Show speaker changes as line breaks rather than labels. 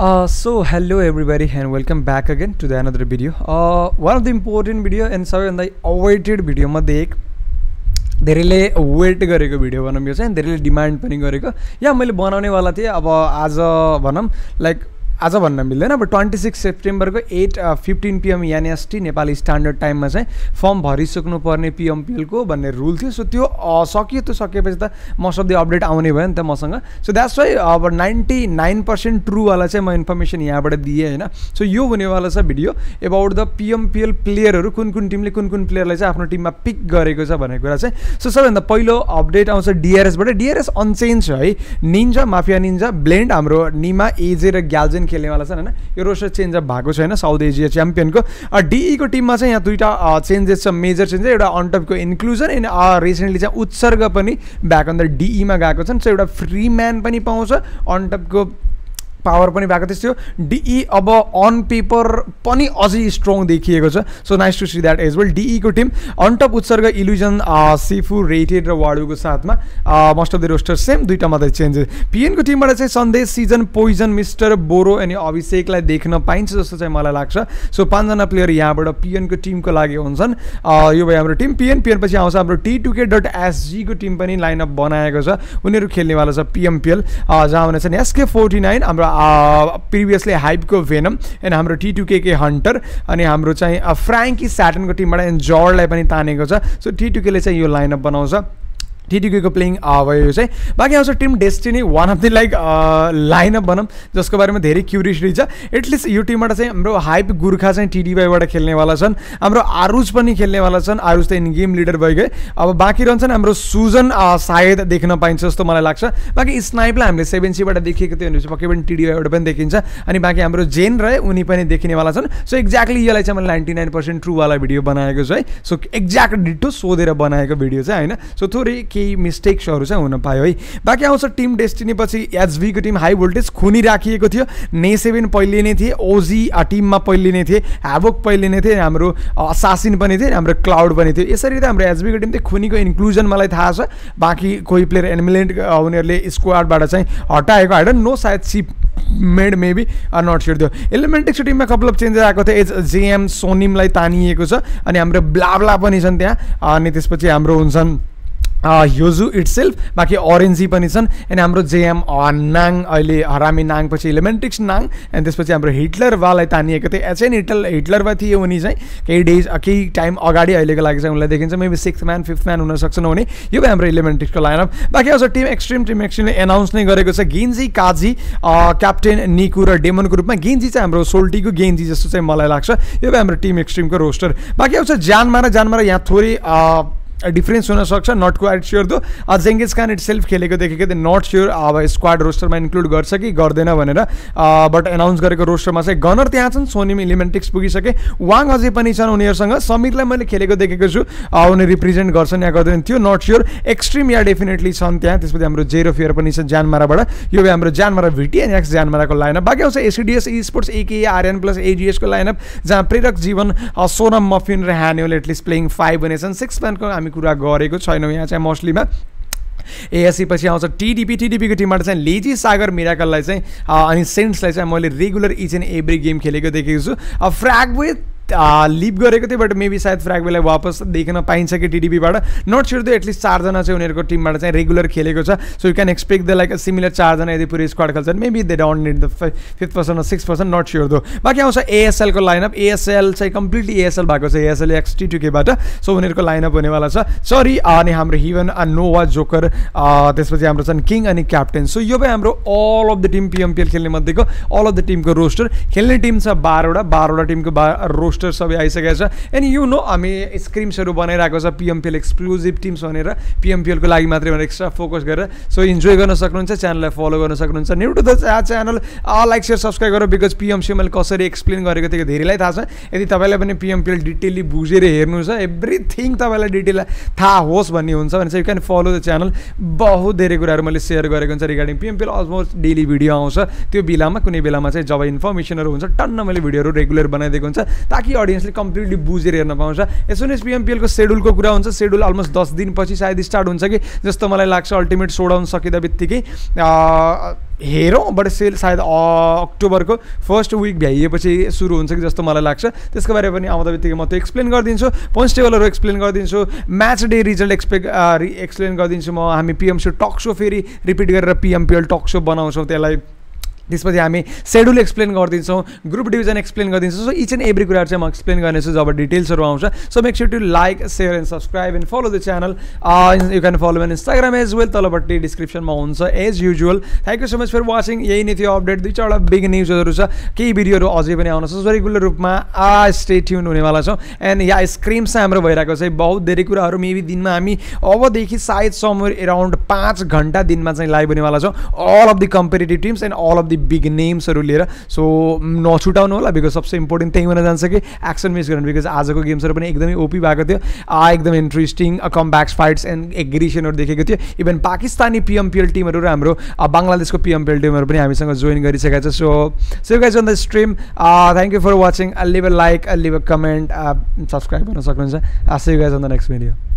So hello everybody and welcome back again to the another video one of the important video and सबैभन्दा video भिडियोमध्ये एक धेरैले weight गरेको video भनौँ यो चाहिँ धेरैले डिमान्ड पनि गरेको। या मैले बनाउनेवाला थिएँ अब आज भनौँ लाइक आज भन्न मिल्दैन अब twenty six सेप्टेम्बरको eight fifteen PM NST Nepali standard टाइममा चाहिँ फर्म भरिसक्नु पर्ने पिएमपिएलको भन्ने रुल थियो। सो त्यो अ, सकियो त्यो सकिएपछि त अफ द अपडेट आउने भयो नि त मसँग। सो द्याट्स वाइ अब नाइन्टी नाइन पर्सेन्ट ट्रुवाला चाहिँ म इन्फर्मेसन यहाँबाट दिएँ होइन। सो यो हुनेवाला छ भिडियो एबाउट द पिएमपिएल प्लेयरहरू कुन कुन टिमले कुन कुन प्लेयरलाई चाहिँ आफ्नो टिममा पिक गरेको छ भन्ने कुरा चाहिँ। सो सबैभन्दा पहिलो अपडेट आउँछ डिआरएसबाट डिआरएस अनचेन्ज है। निन्जा माफिया निन्जा ब्लेन्ड हाम्रो निमा एजे र ग्याल्जेन खेल्नेवाला छन् होइन? यो रोस्टर चेन्ज अप भएको छैन साउथ एसिया च्याम्पियनको डिईको टिममा चाहिँ यहाँ दुईवटा चेन्जेस छ मेजर चेन्ज एउटा अनटपको इन्क्लुजन एन्ड रिसेन्टली चाहिँ उत्सर्ग पनि ब्याक अन डिईमा गएको छन्। सो एउटा फ्री म्यान पनि पाउँछ। अनटपको पावर पनि भएको थियो. डिई अब अन पेपर पनि अझै स्ट्रङ देखिएको छ. So nice to see that as well डिईको team अनटप उत्सर्ग इल्युजन सिफु रेटेड र वाडुको साथमा most of the roster same दुइटा मात्रै चेन्जेस पिएनको टिमबाट चाहिँ सन्देश सिजन पोइजन मिस्टर बोरो अनि अभिषेकलाई देख्न पाइन्छ जस्तो चाहिँ मलाई लाग्छ. सो पाँचजना प्लेयर यहाँबाट पिएनको टिमको लागि हुन्छन्। अ, यो भयो हाम्रो टिम पिएन पिएन पछि आउँछ हाम्रो टी टुके डट एसजीको टिम पनि लाइनअप बनाएको छ। उनीहरू खेल्नेवाला छ पिएमपिएल जहाँ भने चाहिँ एसके फोर्टी नाइन हाम्रो प्रिभियसली हाइपको भेनम एन्ड हाम्रो टी टुके के हन्टर अनि हाम्रो चाहिँ फ्राङ्की स्याटनको टिमबाट एन्ड जर्डलाई पनि तानेको छ। सो टी टुकेले चाहिँ यो लाइनअप बनाउँछ। टिटिकेको प्लेइङ भयो यो चाहिँ। बाँकी आउँछ team Destiny one of the like lineup भनौँ जसको बारेमा धेरै क्युरियोसिटी छ एटलिस्ट यो टिमबाट चाहिँ हाम्रो हाइप गुर्खा चाहिँ टिडिवाईबाट खेल्नेवाला छन्। हाम्रो आरुज पनि खेल्नेवाला छन्। आरुज त इन गेम लिडर भइगए अब बाँकी रहन्छन् हाम्रो सुजन सायद देख्न पाइन्छ जस्तो मलाई लाग्छ। बाँकी स्नाइपलाई हामीले सेभेन सीबाट देखेको थियो भने पक्कै पनि टिडिवाईबाट पनि देखिन्छ। अनि बाँकी हाम्रो जेन रहे उनी पनि देखिनेवाला छन्। सो एक्ज्याक्टली यसलाई चाहिँ मैले नाइन्टी नाइन पर्सेन्ट ट्रुवाला भिडियो बनाएको छु है। सो एक्ज्याक्ट डिटो सोधेर बनाएको भिडियो चाहिँ होइन। सो थोरै केही मिस्टेक्सहरू चाहिँ हुन पायो है। बाँकी आउँछ टिम डेस्टिनी पछि एचभीको टिम हाई भोल्टेज खुनी राखिएको थियो। ने सेभेन पहिले नै थिए ओजी टिममा पहिले नै थिए ह्याभोक पहिले नै थिए हाम्रो सासिन पनि थिए हाम्रो क्लाउड पनि थियो। यसरी त हाम्रो एचबीको टिम चाहिँ खुनीको इन्क्लुजन मलाई थाहा छ। बाँकी कोही प्लेयर एनिमिलेन्ट उनीहरूले स्क्वाडबाट चाहिँ हटाएको होइन नो सायद सिप मेड मेबी नट स्योर थियो। एलिमेन्टिक्स टिममा कपाल अफ चेन्जेस आएको थियो। एज जेएम सोनिमलाई तानिएको छ। अनि हाम्रो ब्लाब्ला पनि छन् त्यहाँ। अनि त्यसपछि हाम्रो हुन्छन् ह्योजु इट्सेल्फ बाँकी अरेन्जी पनि छन् अनि हाम्रो जेएम नाङ अहिले हरामी नाङ पछि इलेमेन्टिक्स नाङ अनि त्यसपछि हाम्रो हिटलर वालाई तानिएको थियो. एचएन हिटल हिटलर वा थियो उनी चाहिँ केही डेज केही टाइम अगाडि अहिलेको लागि चाहिँ उनलाई देखिन्छ maybe six man fifth man हुनसक्छ नहुने यो भयो हाम्रो इलेमेन्टिक्सको लाइनअप बाँकी आउँछ टिम एक्सट्रिम टिम एक्सट्रिमले एनाउन्स नै गरेको छ गेन्जी काजी क्याप्टेन निकु र डेमनको रूपमा. गेन्जी चाहिँ हाम्रो सोल्टीको गेन्जी जस्तो चाहिँ मलाई लाग्छ. यो भयो हाम्रो टिम एक्सट्रिमको रोस्टर बाँकी आउँछ ज्यानमा र ज्यानमा र यहाँ थोरै डिफ्रेन्स हुनसक्छ नट क्वाइट स्योर दो जेङ्गिज खान इट सेल्फ खेलेको देखेको थिएँ नट स्योर अब स्क्वाड रोस्टरमा इन्क्लुड गर्छ कि गर्दैन भनेर बट एनाउन्स गरेको रोस्टरमा चाहिँ गनर त्यहाँ छन् सोनिम इलिमेन्टिक्स पुगिसके। वाङ अझै पनि छन् उनीहरूसँग। समीरलाई मैले खेलेको देखेको छु। उनी रिप्रेजेन्ट गर्छन् या गर्दैन त्यो नट स्योर एक्सट्रिम या डेफिनेटली छन् त्यहाँ। त्यसपछि हाम्रो जेरो फियर पनि छ ज्यानमाराबाट यो हाम्रो ज्यानमारा एक्स ज्यानमाराको लाइनअप बाँकी आउँछ ACDS esports AK RN plus एजिएसको lineup जहाँ प्रेरक जीवन सोनम मफिन र ह्यान्युल एटलिस्ट प्लेइङ फाइभ हुनेछन्। सिक्स म्यानको हामी कुरा गरेको छैनौँ यहाँ चाहिँ मोस्टलीमा। एएससी पछि आउँछ टिडिपी। टिडिपीको टिमबाट चाहिँ लेजी सागर मिराकललाई चाहिँ अनि सेन्ट्सलाई चाहिँ मैले regular each and every game खेलेको देखेको छु। अब फ्र्यागवे लिभ गरेको थियो बट मेबी सायद फ्र्यागवेलाई वापस देख्न पाइन्छ कि टिडिपीबाट। नट स्योर थियो एटलिस्ट चारजना चाहिँ उनीहरूको टिमबाट चाहिँ रेगुलर खेलेको छ। So you can expect the like similar चारजना यदि पुरै स्क्वाड खेल्छन् maybe they don't need the fifth person six person not sure though बाँकी आउँछ एएसएलको लाइनअप एएसएल चाहिँ कम्प्लिटली एएसएल भएको छ एएसएल एक्सटी टुकेबाट सो उनीहरूको लाइनअप हुनेवाला छ। सरी अनि हाम्रो हिवन नोवा जोकर अ, त्यसपछि हाम्रो छन् किङ अनि क्याप्टेन सो यो भयो हाम्रो all of the team PMPL खेल्ने मध्येको अल अफ द टिमको रोस्टर खेल्ने टिम छ बाह्रवटा। बाह्रवटा टिमको बा रोस्टर सबै आइसकेको छ। एन्ड यु नो हामी स्क्रिम्सहरू बनाइरहेको छ पिएमपिएल एक्सक्लुजिभ टिम्स भनेर। पिएमपिएलको लागि मात्रै भनेर एक्स्ट्रा फोकस गरेर। सो इन्जोय गर्न सक्नुहुन्छ च्यानललाई फलो गर्न सक्नुहुन्छ। New to the channel like share subscribe गरेर बिकज पिएमसी मैले कसरी एक्सप्लेन गरेको थियो धेरैलाई थाहा छ। यदि तपाईँलाई पनि पिएमपिएल डिटेलली बुझेर हेर्नु छ एभ्रिथिङ तपाईँलाई डिटेल थाहा होस् भन्ने हुन्छ भने चाहिँ you can follow the channel बहुत धेरै कुराहरू मैले सेयर गरेको हुन्छ regarding PMPL almost daily video आउँछ। त्यो बेलामा कुनै बेलामा चाहिँ जब इन्फर्मेसनहरू हुन्छ टन्न मैले भिडियोहरू रेगुलर बनाइदिएको हुन्छ। ताकि ताकि अडियन्सले कम्प्लिटली बुझेर हेर्न पाउँछ। सुन एस पिएमपिएलको सेड्युलको कुरा हुन्छ सेड्युल अलमोस्ट दस दिनपछि सायद स्टार्ट हुन्छ कि जस्तो मलाई लाग्छ अल्टिमेट सोडाउन सकिँदा बित्तिकै हेरौँ बट सेल सायद अक्टोबरको फर्स्ट विक भ्याइएपछि सुरु हुन्छ कि जस्तो मलाई लाग्छ। त्यसको बारेमा पनि आउँदा बित्तिकै म त्यो एक्सप्लेन गरिदिन्छु। पोइन्ट्स टेबलहरू एक्सप्लेन गरिदिन्छु match day result expect explain गरिदिन्छु म। हामी पिएमसी टक सो फेरि रिपिट गरेर पिएमपिएल टक सो बनाउँछौँ त्यसलाई। त्यसपछि हामी सेड्युल एक्सप्लेन गरिदिन्छौँ ग्रुप डिभिजन एक्सप्लेन गरिदिन्छौँ सो इच एन्ड एभ्री कुराहरू चाहिँ म एक्सप्लेन गर्नेछु जब डिटेल्सहरू आउँछ so make sure to like share and subscribe and follow the channel you can follow on Instagram as well तलपट्टि डिस्क्रिप्सनमा हुन्छ as usual thank you so much for watching यही नै थियो अपडेट दुई बिग न्युजहरू छ केही भिडियोहरू अझै पनि आउन सक्छ रेगुलर रूपमा आ स्टे ट्युन हुनेवाला छौँ एन्ड या स्क्रिम्स हाम्रो भइरहेको चाहिँ बहुत धेरै कुराहरू मेबी दिनमा हामी अबदेखि सायद समर एराउन्ड पाँच घन्टा दिनमा चाहिँ लाइभ हुनेवाला छौँ all of the competitive teams and all of the big नेम्सहरू लिएर सो नछुटाउनु होला बिकज सबसे इम्पोर्टेन्ट त्यही हुन जान्छ कि एक्सन मिस गर्नु बिकज आजको गेम्सहरू पनि एकदमै ओपी भएको थियो एकदम interesting comebacks fights and एग्रिसनहरू देखेको थियो इभन पाकिस्तानी पिएमपिएल टिमहरू र हाम्रो बङ्गलादेशको पिएमपिएल टिमहरू पनि हामीसँग जोइन गरिसकेका छ so so guys on the stream thank you for watching leave a like leave a comment subscribe गर्न सक्नुहुन्छ guys on the next video